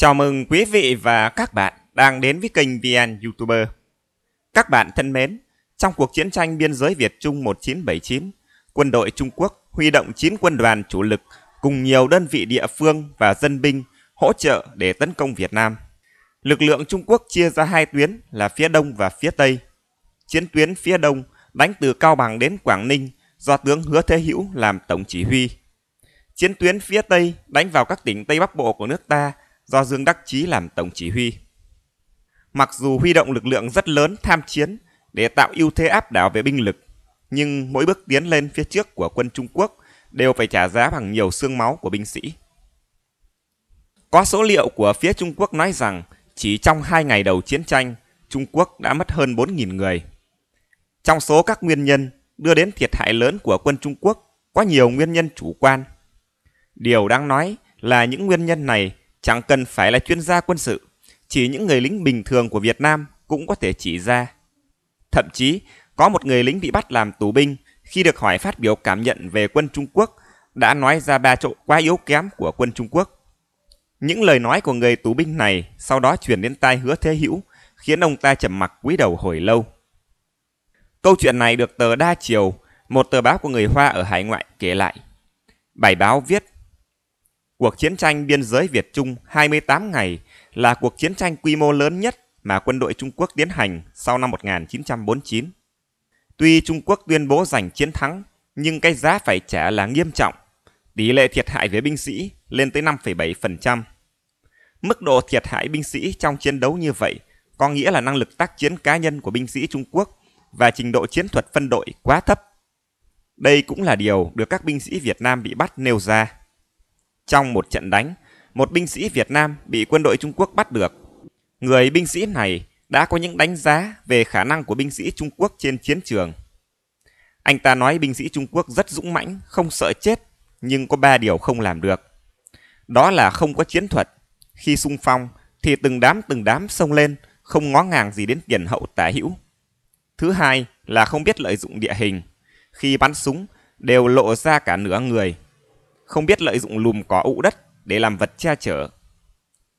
Chào mừng quý vị và các bạn đang đến với kênh VN YouTuber. Các bạn thân mến, trong cuộc chiến tranh biên giới Việt Trung 1979, quân đội Trung Quốc huy động 9 quân đoàn chủ lực cùng nhiều đơn vị địa phương và dân binh hỗ trợ để tấn công Việt Nam. Lực lượng Trung Quốc chia ra hai tuyến là phía Đông và phía Tây. Chiến tuyến phía Đông đánh từ Cao Bằng đến Quảng Ninh do tướng Hứa Thế Hữu làm tổng chỉ huy. Chiến tuyến phía Tây đánh vào các tỉnh Tây Bắc Bộ của nước ta do Dương Đắc Chí làm tổng chỉ huy. Mặc dù huy động lực lượng rất lớn tham chiến để tạo ưu thế áp đảo về binh lực, nhưng mỗi bước tiến lên phía trước của quân Trung Quốc đều phải trả giá bằng nhiều xương máu của binh sĩ. Có số liệu của phía Trung Quốc nói rằng chỉ trong hai ngày đầu chiến tranh, Trung Quốc đã mất hơn 4.000 người. Trong số các nguyên nhân đưa đến thiệt hại lớn của quân Trung Quốc, có nhiều nguyên nhân chủ quan. Điều đáng nói là những nguyên nhân này chẳng cần phải là chuyên gia quân sự, chỉ những người lính bình thường của Việt Nam cũng có thể chỉ ra. Thậm chí, có một người lính bị bắt làm tù binh khi được hỏi phát biểu cảm nhận về quân Trung Quốc đã nói ra ba chỗ quá yếu kém của quân Trung Quốc. Những lời nói của người tù binh này sau đó truyền đến tai hứa thế hữu, khiến ông ta trầm mặc cúi đầu hồi lâu. Câu chuyện này được tờ Đa chiều, một tờ báo của người Hoa ở hải ngoại kể lại. Bài báo viết, Cuộc chiến tranh biên giới Việt Trung 28 ngày là cuộc chiến tranh quy mô lớn nhất mà quân đội Trung Quốc tiến hành sau năm 1949. Tuy Trung Quốc tuyên bố giành chiến thắng, nhưng cái giá phải trả là nghiêm trọng. Tỷ lệ thiệt hại về binh sĩ lên tới 5,7%. Mức độ thiệt hại binh sĩ trong chiến đấu như vậy có nghĩa là năng lực tác chiến cá nhân của binh sĩ Trung Quốc và trình độ chiến thuật phân đội quá thấp. Đây cũng là điều được các binh sĩ Việt Nam bị bắt nêu ra. Trong một trận đánh, một binh sĩ Việt Nam bị quân đội Trung Quốc bắt được. Người binh sĩ này đã có những đánh giá về khả năng của binh sĩ Trung Quốc trên chiến trường. Anh ta nói binh sĩ Trung Quốc rất dũng mãnh, không sợ chết, nhưng có ba điều không làm được. Đó là không có chiến thuật. Khi xung phong thì từng đám từng đám xông lên, không ngó ngàng gì đến tiền hậu tả hữu. Thứ hai là không biết lợi dụng địa hình. Khi bắn súng đều lộ ra cả nửa người. Không biết lợi dụng lùm cỏ ụ đất để làm vật che chở.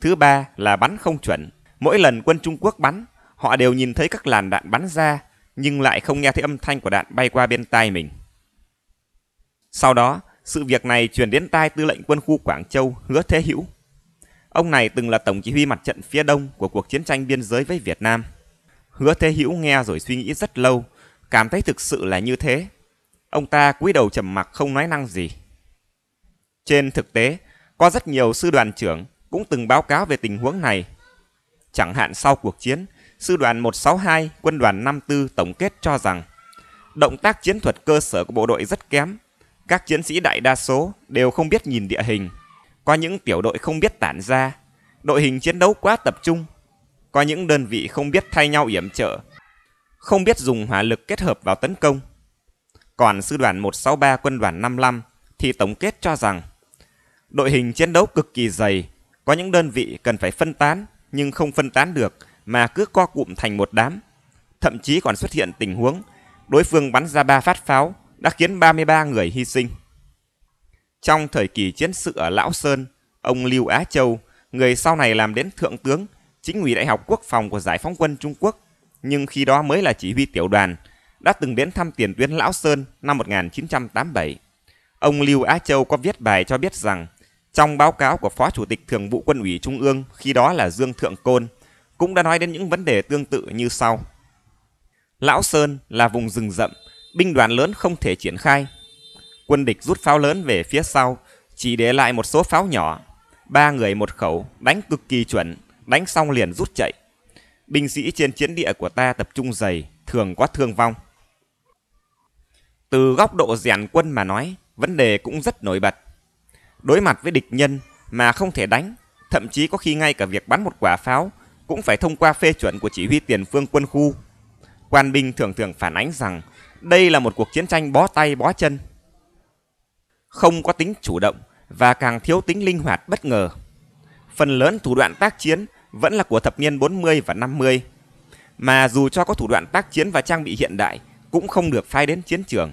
Thứ ba là bắn không chuẩn. Mỗi lần quân Trung Quốc bắn, họ đều nhìn thấy các làn đạn bắn ra, nhưng lại không nghe thấy âm thanh của đạn bay qua bên tai mình. Sau đó, sự việc này truyền đến tai tư lệnh quân khu Quảng Châu Hứa Thế Hữu. Ông này từng là tổng chỉ huy mặt trận phía đông của cuộc chiến tranh biên giới với Việt Nam. Hứa Thế Hữu nghe rồi suy nghĩ rất lâu, cảm thấy thực sự là như thế. Ông ta cúi đầu trầm mặc không nói năng gì. Trên thực tế, có rất nhiều sư đoàn trưởng cũng từng báo cáo về tình huống này. Chẳng hạn sau cuộc chiến, sư đoàn 162, quân đoàn 54 tổng kết cho rằng động tác chiến thuật cơ sở của bộ đội rất kém. Các chiến sĩ đại đa số đều không biết nhìn địa hình. Có những tiểu đội không biết tản ra. Đội hình chiến đấu quá tập trung. Có những đơn vị không biết thay nhau yểm trợ. Không biết dùng hỏa lực kết hợp vào tấn công. Còn sư đoàn 163 quân đoàn 55 thì tổng kết cho rằng Đội hình chiến đấu cực kỳ dày, có những đơn vị cần phải phân tán nhưng không phân tán được mà cứ co cụm thành một đám. Thậm chí còn xuất hiện tình huống đối phương bắn ra ba phát pháo đã khiến 33 người hy sinh. Trong thời kỳ chiến sự ở Lão Sơn, ông Lưu Á Châu, người sau này làm đến thượng tướng, chính ủy đại học quốc phòng của giải phóng quân Trung Quốc, nhưng khi đó mới là chỉ huy tiểu đoàn, đã từng đến thăm tiền tuyến Lão Sơn năm 1987. Ông Lưu Á Châu có viết bài cho biết rằng trong báo cáo của Phó Chủ tịch Thường vụ Quân ủy Trung ương khi đó là Dương Thượng Côn, cũng đã nói đến những vấn đề tương tự như sau. Lão Sơn là vùng rừng rậm, binh đoàn lớn không thể triển khai. Quân địch rút pháo lớn về phía sau, chỉ để lại một số pháo nhỏ. Ba người một khẩu, đánh cực kỳ chuẩn, đánh xong liền rút chạy. Binh sĩ trên chiến địa của ta tập trung dày, thường có thương vong. Từ góc độ rèn quân mà nói, vấn đề cũng rất nổi bật đối mặt với địch nhân mà không thể đánh, thậm chí có khi ngay cả việc bắn một quả pháo cũng phải thông qua phê chuẩn của chỉ huy tiền phương quân khu. Quan binh thường thường phản ánh rằng đây là một cuộc chiến tranh bó tay bó chân. Không có tính chủ động và càng thiếu tính linh hoạt bất ngờ. Phần lớn thủ đoạn tác chiến vẫn là của thập niên 40 và 50. Mà dù cho có thủ đoạn tác chiến và trang bị hiện đại cũng không được phai đến chiến trường.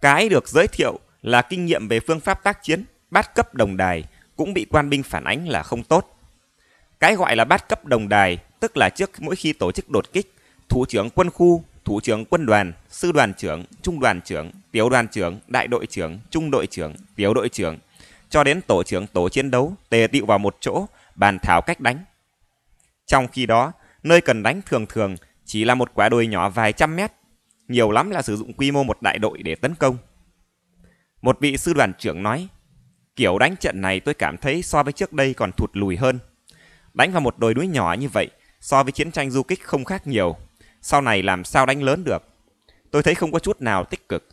Cái được giới thiệu là kinh nghiệm về phương pháp tác chiến, bát cấp đồng đài cũng bị quan binh phản ánh là không tốt. Cái gọi là bát cấp đồng đài, tức là trước mỗi khi tổ chức đột kích, thủ trưởng quân khu, thủ trưởng quân đoàn, sư đoàn trưởng, trung đoàn trưởng, tiểu đoàn trưởng, đại đội trưởng, trung đội trưởng, tiểu đội trưởng, cho đến tổ trưởng tổ chiến đấu tề tựu vào một chỗ, bàn thảo cách đánh. Trong khi đó, nơi cần đánh thường thường chỉ là một quả đồi nhỏ vài trăm mét, nhiều lắm là sử dụng quy mô một đại đội để tấn công. Một vị sư đoàn trưởng nói, kiểu đánh trận này tôi cảm thấy so với trước đây còn thụt lùi hơn. Đánh vào một đồi núi nhỏ như vậy, so với chiến tranh du kích không khác nhiều. Sau này làm sao đánh lớn được? Tôi thấy không có chút nào tích cực.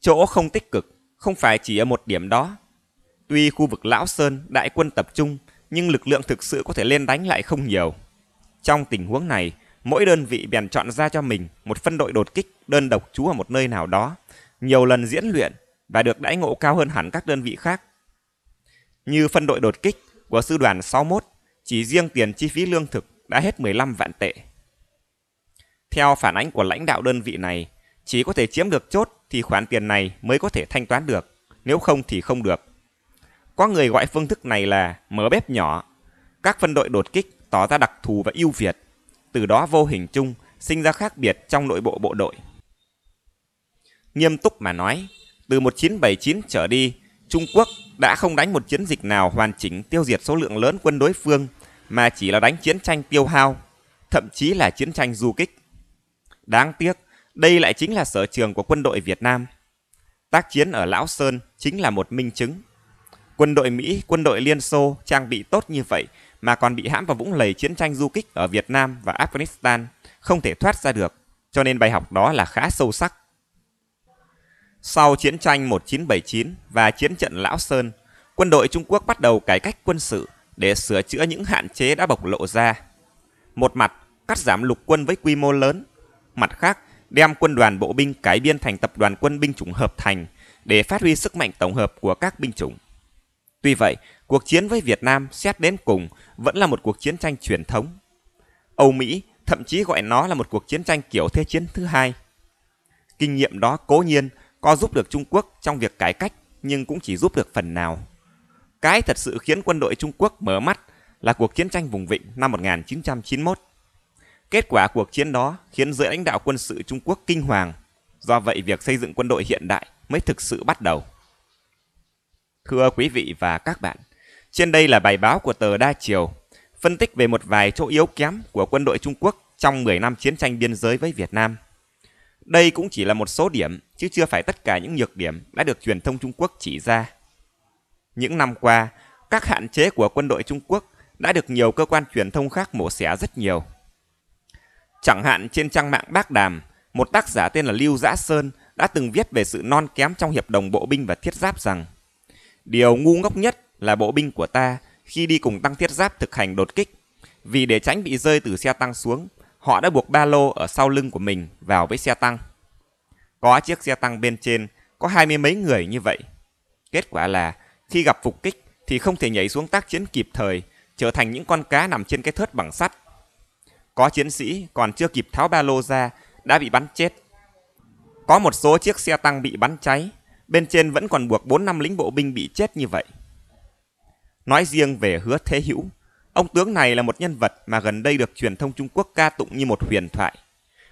Chỗ không tích cực không phải chỉ ở một điểm đó. Tuy khu vực Lão Sơn đại quân tập trung, nhưng lực lượng thực sự có thể lên đánh lại không nhiều. Trong tình huống này, mỗi đơn vị bèn chọn ra cho mình một phân đội đột kích đơn độc trú ở một nơi nào đó, nhiều lần diễn luyện và được đãi ngộ cao hơn hẳn các đơn vị khác. Như phân đội đột kích của sư đoàn 61, chỉ riêng tiền chi phí lương thực đã hết 15 vạn tệ. Theo phản ánh của lãnh đạo đơn vị này, chỉ có thể chiếm được chốt thì khoản tiền này mới có thể thanh toán được, nếu không thì không được. Có người gọi phương thức này là mở bếp nhỏ. Các phân đội đột kích tỏ ra đặc thù và ưu việt, từ đó vô hình chung sinh ra khác biệt trong nội bộ bộ đội. Nghiêm túc mà nói, từ 1979 trở đi, Trung Quốc đã không đánh một chiến dịch nào hoàn chỉnh tiêu diệt số lượng lớn quân đối phương, mà chỉ là đánh chiến tranh tiêu hao, thậm chí là chiến tranh du kích. Đáng tiếc, đây lại chính là sở trường của quân đội Việt Nam. Tác chiến ở Lão Sơn chính là một minh chứng. Quân đội Mỹ, quân đội Liên Xô trang bị tốt như vậy mà còn bị hãm vào vũng lầy chiến tranh du kích ở Việt Nam và Afghanistan, không thể thoát ra được, cho nên bài học đó là khá sâu sắc. Sau chiến tranh 1979 và chiến trận Lão Sơn, quân đội Trung Quốc bắt đầu cải cách quân sự để sửa chữa những hạn chế đã bộc lộ ra. Một mặt, cắt giảm lục quân với quy mô lớn. Mặt khác, đem quân đoàn bộ binh cải biên thành tập đoàn quân binh chủng hợp thành để phát huy sức mạnh tổng hợp của các binh chủng. Tuy vậy, cuộc chiến với Việt Nam xét đến cùng vẫn là một cuộc chiến tranh truyền thống. Âu Mỹ thậm chí gọi nó là một cuộc chiến tranh kiểu thế chiến thứ hai. Kinh nghiệm đó cố nhiên có giúp được Trung Quốc trong việc cải cách nhưng cũng chỉ giúp được phần nào. Cái thật sự khiến quân đội Trung Quốc mở mắt là cuộc chiến tranh vùng vịnh năm 1991. Kết quả cuộc chiến đó khiến giới lãnh đạo quân sự Trung Quốc kinh hoàng. Do vậy việc xây dựng quân đội hiện đại mới thực sự bắt đầu. Thưa quý vị và các bạn, trên đây là bài báo của tờ Đa Triều, phân tích về một vài chỗ yếu kém của quân đội Trung Quốc trong 10 năm chiến tranh biên giới với Việt Nam. Đây cũng chỉ là một số điểm, chứ chưa phải tất cả những nhược điểm đã được truyền thông Trung Quốc chỉ ra. Những năm qua, các hạn chế của quân đội Trung Quốc đã được nhiều cơ quan truyền thông khác mổ xẻ rất nhiều. Chẳng hạn trên trang mạng Bác Đàm, một tác giả tên là Lưu Giã Sơn đã từng viết về sự non kém trong hiệp đồng bộ binh và thiết giáp rằng Điều ngu ngốc nhất là bộ binh của ta khi đi cùng tăng thiết giáp thực hành đột kích. Vì để tránh bị rơi từ xe tăng xuống, họ đã buộc ba lô ở sau lưng của mình vào với xe tăng. Có chiếc xe tăng bên trên có hai mươi mấy người như vậy. Kết quả là khi gặp phục kích thì không thể nhảy xuống tác chiến kịp thời, trở thành những con cá nằm trên cái thớt bằng sắt. Có chiến sĩ còn chưa kịp tháo ba lô ra đã bị bắn chết. Có một số chiếc xe tăng bị bắn cháy, bên trên vẫn còn buộc 4 năm lính bộ binh bị chết như vậy. Nói riêng về hứa thế hữu, ông tướng này là một nhân vật mà gần đây được truyền thông Trung Quốc ca tụng như một huyền thoại.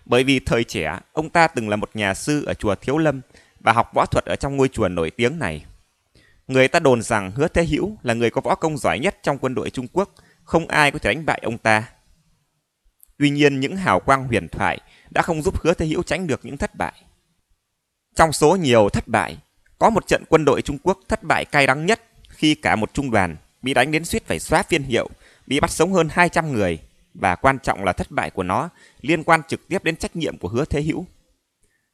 Bởi vì thời trẻ, ông ta từng là một nhà sư ở chùa Thiếu Lâm và học võ thuật ở trong ngôi chùa nổi tiếng này. Người ta đồn rằng hứa thế hữu là người có võ công giỏi nhất trong quân đội Trung Quốc, không ai có thể đánh bại ông ta. Tuy nhiên những hào quang huyền thoại đã không giúp hứa thế hữu tránh được những thất bại. Trong số nhiều thất bại, có một trận quân đội Trung Quốc thất bại cay đắng nhất khi cả một trung đoàn bị đánh đến suýt phải xóa phiên hiệu, bị bắt sống hơn 200 người và quan trọng là thất bại của nó liên quan trực tiếp đến trách nhiệm của Hứa Thế Hữu.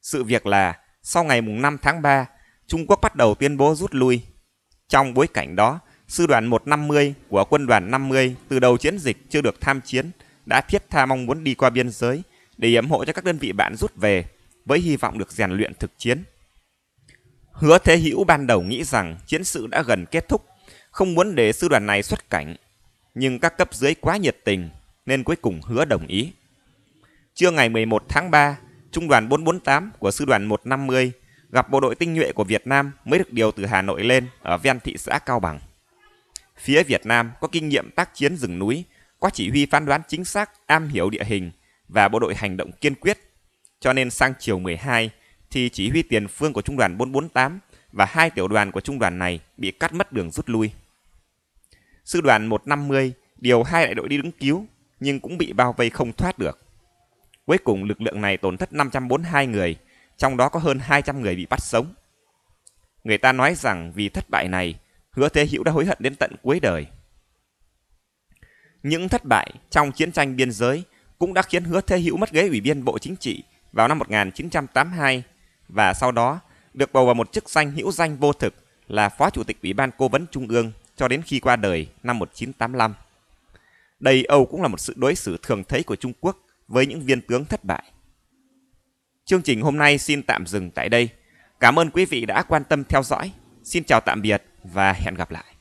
Sự việc là sau ngày mùng 5 tháng 3, Trung Quốc bắt đầu tuyên bố rút lui. Trong bối cảnh đó, sư đoàn 150 của quân đoàn 50 từ đầu chiến dịch chưa được tham chiến đã thiết tha mong muốn đi qua biên giới để yểm hộ cho các đơn vị bạn rút về với hy vọng được rèn luyện thực chiến. Hứa Thế Hữu ban đầu nghĩ rằng chiến sự đã gần kết thúc, không muốn để sư đoàn này xuất cảnh, nhưng các cấp dưới quá nhiệt tình nên cuối cùng hứa đồng ý. Trưa ngày 11 tháng 3, trung đoàn 448 của sư đoàn 150 gặp bộ đội tinh nhuệ của Việt Nam mới được điều từ Hà Nội lên ở ven thị xã Cao Bằng. Phía Việt Nam có kinh nghiệm tác chiến rừng núi, có chỉ huy phán đoán chính xác, am hiểu địa hình và bộ đội hành động kiên quyết. Cho nên sang chiều 12 thì chỉ huy tiền phương của trung đoàn 448 và hai tiểu đoàn của trung đoàn này bị cắt mất đường rút lui. Sư đoàn 150 điều hai đại đội đi đứng cứu nhưng cũng bị bao vây không thoát được. Cuối cùng lực lượng này tổn thất 542 người, trong đó có hơn 200 người bị bắt sống. Người ta nói rằng vì thất bại này, Hứa Thế Hữu đã hối hận đến tận cuối đời. Những thất bại trong chiến tranh biên giới cũng đã khiến Hứa Thế Hữu mất ghế ủy viên Bộ Chính trị vào năm 1982 và sau đó được bầu vào một chức danh hữu danh vô thực là Phó Chủ tịch Ủy ban Cố vấn Trung ương cho đến khi qua đời năm 1985. Đây Âu cũng là một sự đối xử thường thấy của Trung Quốc với những viên tướng thất bại. Chương trình hôm nay xin tạm dừng tại đây. Cảm ơn quý vị đã quan tâm theo dõi. Xin chào tạm biệt và hẹn gặp lại.